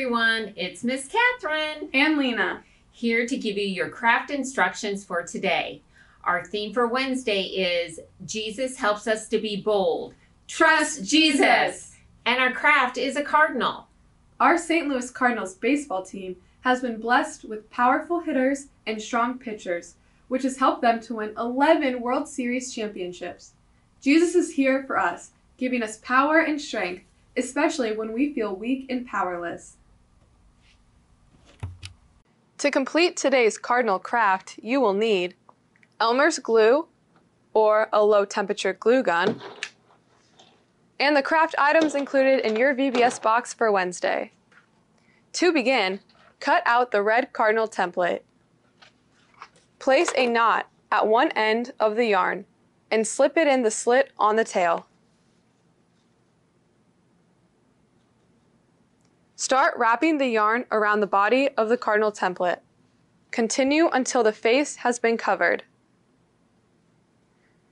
everyone. It's Miss Katherine and Lena here to give you your craft instructions for today. Our theme for Wednesday is Jesus helps us to be bold. Trust Jesus. And our craft is a cardinal. Our St. Louis Cardinals baseball team has been blessed with powerful hitters and strong pitchers, which has helped them to win 11 World Series championships. Jesus is here for us, giving us power and strength, especially when we feel weak and powerless. To complete today's cardinal craft, you will need Elmer's glue or a low temperature glue gun, and the craft items included in your VBS box for Wednesday. To begin, cut out the red cardinal template. Place a knot at one end of the yarn and slip it in the slit on the tail. Start wrapping the yarn around the body of the cardinal template. Continue until the face has been covered.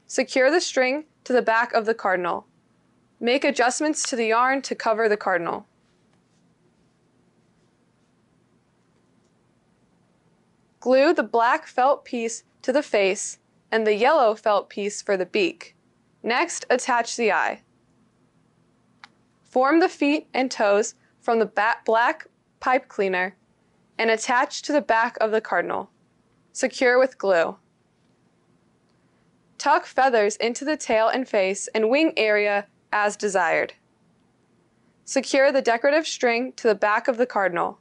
Secure the string to the back of the cardinal. Make adjustments to the yarn to cover the cardinal. Glue the black felt piece to the face and the yellow felt piece for the beak. Next, attach the eye. Form the feet and toes from the black pipe cleaner and attach to the back of the cardinal. Secure with glue. Tuck feathers into the tail and face and wing area as desired. Secure the decorative string to the back of the cardinal.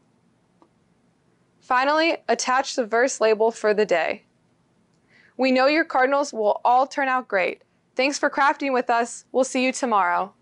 Finally, attach the verse label for the day. We know your cardinals will all turn out great. Thanks for crafting with us. We'll see you tomorrow.